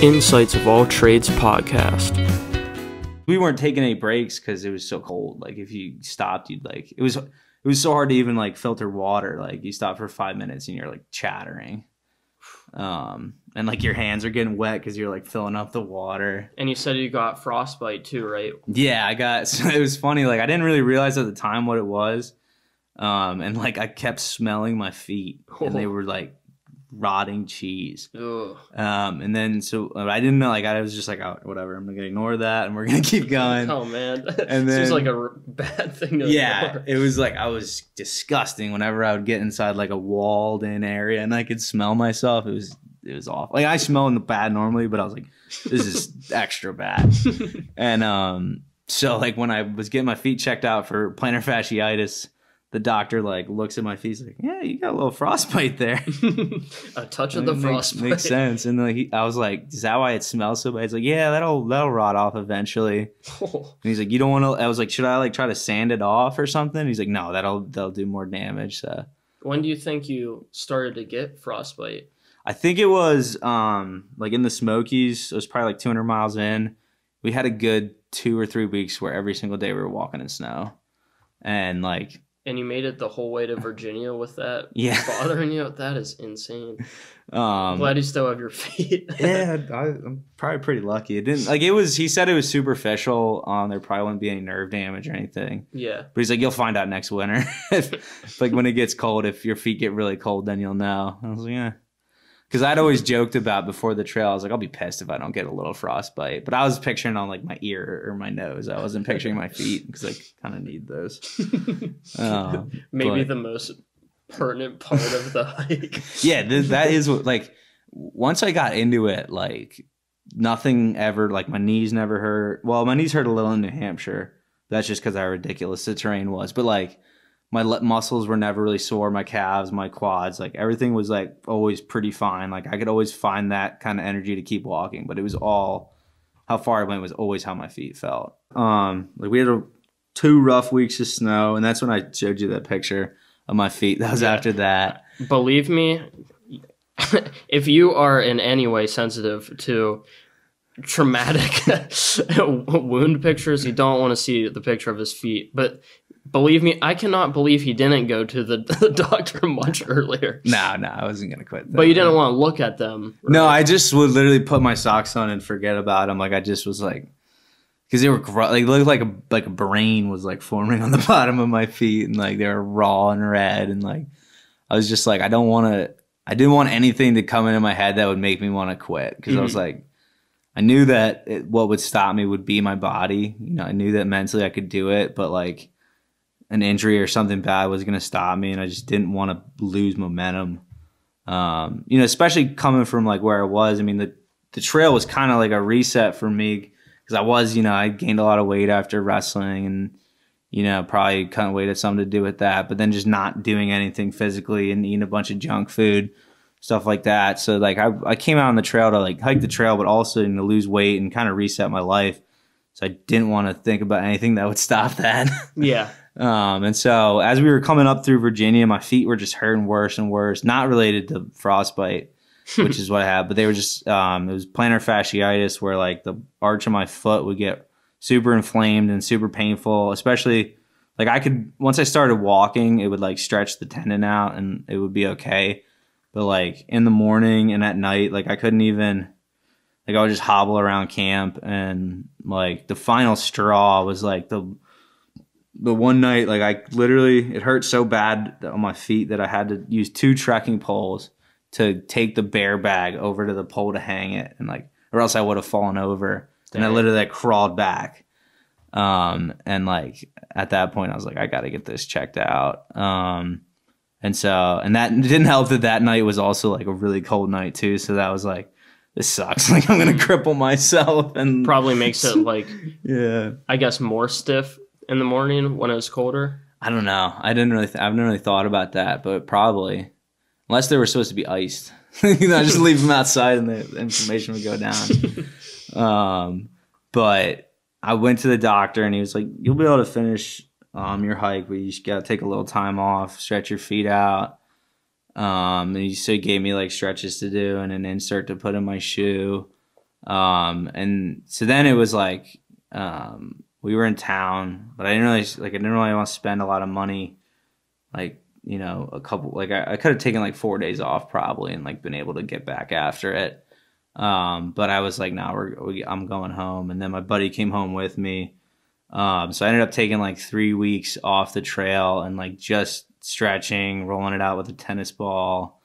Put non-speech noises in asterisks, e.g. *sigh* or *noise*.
Insights of All Trades podcast. we weren't taking any breaks because it was so cold. Like if you stopped, you'd like it was it was so hard to even like filter water. Like you stop for five minutes and you're like chattering, um, and like your hands are getting wet because you're like filling up the water. And you said you got frostbite too, right? Yeah, I got. *laughs* So it was funny. Like I didn't really realize at the time what it was, um, and like I kept smelling my feet, and they were like rotting cheese. Ugh. Um, and then so I didn't know. Like I was just like, oh, whatever. I'm gonna ignore that, and we're gonna keep *laughs* going. Oh man, And *laughs* seems then- like a r- bad thing. Yeah ignore. it was like i was disgusting whenever i would get inside like a walled in area and i could smell myself it was it was awful like i smell in the bad normally but i was like this is *laughs* extra bad and um so like when i was getting my feet checked out for plantar fasciitis the doctor like looks at my feet he's like yeah you got a little frostbite there *laughs* a touch of the Makes- frostbite. makes sense and like he, i was like is that why it smells so bad he's like yeah that'll that'll rot off eventually and *laughs* he's like, you don't want to. I was like, should I like try to sand it off or something? He's like, no, that'll that'll do more damage. So when do you think you started to get frostbite? I think it was um like in the Smokies. It was probably like 200 miles in. We had a good two or three weeks where every single day we were walking in snow, and like And you made it the whole way to Virginia with that *laughs* yeah, bothering you? That is insane. I'm *laughs* um, glad you still have your *laughs* feet. yeah, I, I'm probably pretty lucky. It didn't like it was. He said it was superficial. Um, there probably wouldn't be any nerve damage or anything. yeah. But he's like, you'll find out next winter. like when it gets cold, if your feet get really cold, then you'll know. I was like, yeah. Because I'd always joked about before the trail, I was like, I'll be pissed if I don't get a little frostbite. But I was picturing on like my ear or my nose. I wasn't picturing my feet because I kind of need those. *laughs* Um, Maybe but- the most pertinent part of the hike. *laughs* yeah, th- that is what like once I got into it, like nothing ever like my knees never hurt. Well, my knees hurt a little in New Hampshire. That's just because how ridiculous the terrain was. But like my le- muscles were never really sore. My calves, my quads, like everything was like always pretty fine. Like I could always find that kind of energy to keep walking. But it was all how far I went was always how my feet felt. Um, like we had a, two rough weeks of snow, and that's when I showed you that picture of my feet. That was Yeah. after that. Believe me, *laughs* if you are in any way sensitive to traumatic *laughs* wound pictures, you don't want to see the picture of his feet. But believe me, I cannot believe he didn't go to the, *laughs* the doctor much earlier. No, no, I wasn't gonna quit. But you didn't want to look at them. No, I just would literally put my socks on and forget about them. Like I just was like, because they were like looked like a like a brain was like forming *laughs* on the bottom of my feet, and like they were raw and red, and like I was just like, I don't want to. I didn't want anything to come into my head that would make me want to quit because I was mm-hmm. like, I knew that it, what would stop me would be my body. You know, I knew that mentally I could do it, but like an injury or something bad was going to stop me, and I just didn't want to lose momentum. Um, you know, especially coming from like where I was. I mean, the the trail was kind of like a reset for me because I was, you know, I gained a lot of weight after wrestling, and you know, probably kind of weight had something to do with that. But then just not doing anything physically and eating a bunch of junk food, stuff like that. So like I I came out on the trail to like hike the trail, but also you know, lose weight and kind of reset my life. So I didn't want to think about anything that would stop that. *laughs* Yeah. Um, and so as we were coming up through Virginia, my feet were just hurting worse and worse. Not related to frostbite, *laughs* which is what I had, but they were just um, it was plantar fasciitis, where like the arch of my foot would get super inflamed and super painful. Especially like I could once I started walking, it would like stretch the tendon out and it would be okay. But like in the morning and at night, like I couldn't even like I would just hobble around camp and like the final straw was like the the one night like I literally it hurt so bad on my feet that I had to use two trekking poles to take the bear bag over to the pole to hang it and like or else I would have fallen over. And I literally like crawled back. Um and like at that point I was like I got to get this checked out. Um and so and that *laughs* didn't help that that night was also like a really cold night too. So that was like this sucks *laughs* like I'm going to cripple myself and Probably makes it *laughs* like, yeah I guess, more stiff in the morning when it's colder. I don't know. I didn't really. Th- I haven't really thought about that, but probably, unless they were supposed to be iced, *laughs* you know, just leave them outside and the inflammation would go down. um, but I went to the doctor and he was like, "You'll be able to finish um your hike, but you just gotta take a little time off, stretch your feet out." Um, and he he gave me like stretches to do and an insert to put in my shoe. Um, and so then it was like um, we were in town, but I didn't really like I didn't really want to spend a lot of money. Like you know, a couple like I, I could have taken like four days off probably and like been able to get back after it. Um, but I was like, nah, we're we, I'm going home. And then my buddy came home with me. Um, so I ended up taking like three weeks off the trail and like just stretching, rolling it out with a tennis ball